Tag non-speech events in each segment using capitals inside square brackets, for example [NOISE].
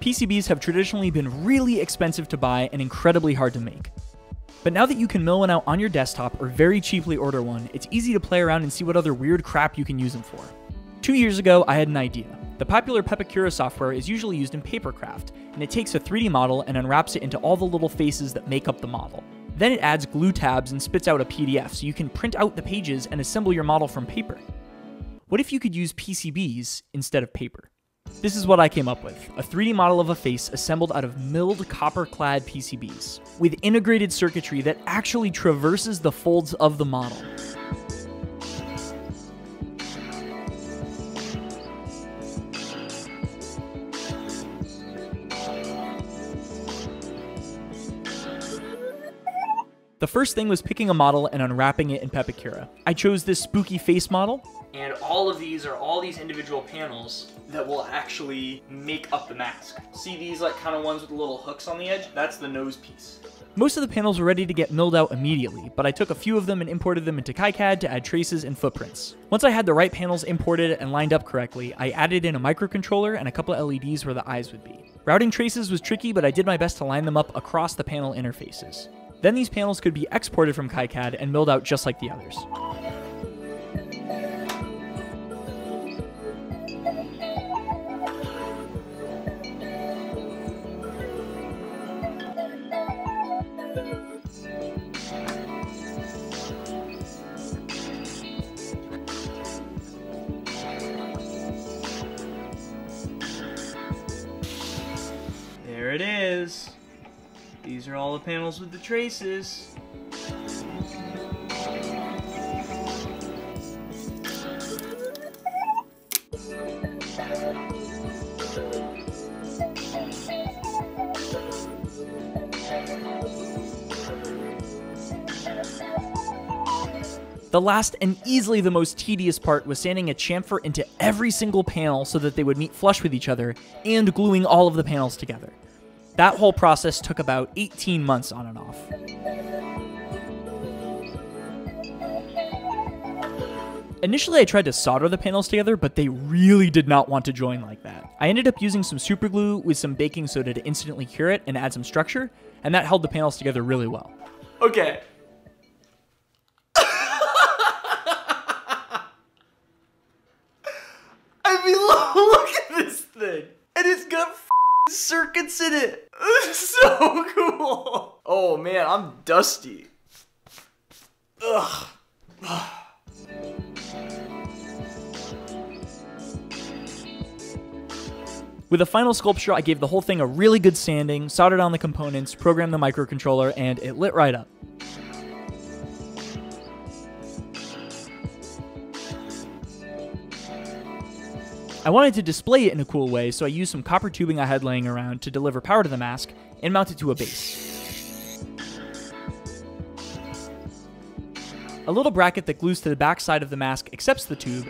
PCBs have traditionally been really expensive to buy and incredibly hard to make. But now that you can mill one out on your desktop or very cheaply order one, it's easy to play around and see what other weird crap you can use them for. Two years ago, I had an idea. The popular Pepakura software is usually used in papercraft, and it takes a 3D model and unwraps it into all the little faces that make up the model. Then it adds glue tabs and spits out a PDF so you can print out the pages and assemble your model from paper. What if you could use PCBs instead of paper? This is what I came up with a 3D model of a face assembled out of milled copper clad PCBs, with integrated circuitry that actually traverses the folds of the model. The first thing was picking a model and unwrapping it in Pepakura. I chose this spooky face model, and all of these are all these individual panels that will actually make up the mask. See these like kind of ones with little hooks on the edge? That's the nose piece. Most of the panels were ready to get milled out immediately, but I took a few of them and imported them into KiCad to add traces and footprints. Once I had the right panels imported and lined up correctly, I added in a microcontroller and a couple of LEDs where the eyes would be. Routing traces was tricky, but I did my best to line them up across the panel interfaces. Then these panels could be exported from KiCad and milled out just like the others. Are all the panels with the traces. The last and easily the most tedious part was sanding a chamfer into every single panel so that they would meet flush with each other and gluing all of the panels together. That whole process took about 18 months on and off. Initially, I tried to solder the panels together, but they really did not want to join like that. I ended up using some super glue with some baking soda to instantly cure it and add some structure, and that held the panels together really well. Okay. [LAUGHS] I mean, [LAUGHS] look at this thing. And it's got circuits in it. [LAUGHS] So cool. Oh man, I'm dusty. Ugh. With the final sculpture, I gave the whole thing a really good sanding, soldered on the components, programmed the microcontroller, and it lit right up. I wanted to display it in a cool way, so I used some copper tubing I had laying around to deliver power to the mask and mount it to a base. A little bracket that glues to the back side of the mask accepts the tube.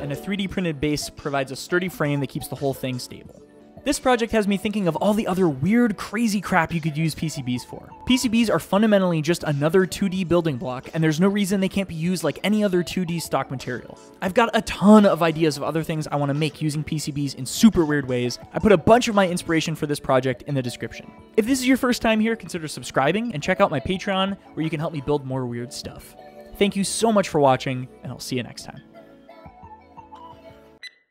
And a 3D printed base provides a sturdy frame that keeps the whole thing stable. This project has me thinking of all the other weird, crazy crap you could use PCBs for. PCBs are fundamentally just another 2D building block, and there's no reason they can't be used like any other 2D stock material. I've got a ton of ideas of other things I want to make using PCBs in super weird ways. I put a bunch of my inspiration for this project in the description. If this is your first time here, consider subscribing and check out my Patreon where you can help me build more weird stuff. Thank you so much for watching, and I'll see you next time.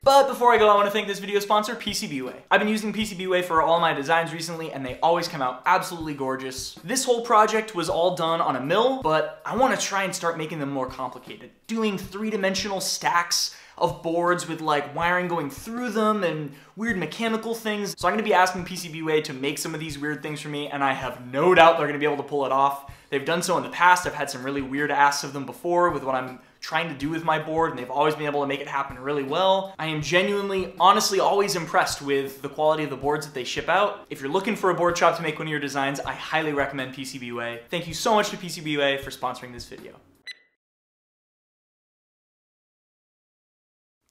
But before I go, I want to thank this video sponsor, PCBWay. I've been using PCBWay for all my designs recently, and they always come out absolutely gorgeous. This whole project was all done on a mill, but I want to try and start making them more complicated. Doing three-dimensional stacks of boards with like wiring going through them and weird mechanical things. So I'm gonna be asking PCBWay to make some of these weird things for me, and I have no doubt they're gonna be able to pull it off. They've done so in the past. I've had some really weird asks of them before with what I'm trying to do with my board, and they've always been able to make it happen really well. I am genuinely, honestly, always impressed with the quality of the boards that they ship out. If you're looking for a board shop to make one of your designs, I highly recommend PCBWay. Thank you so much to PCBWay for sponsoring this video.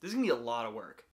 This is gonna be a lot of work.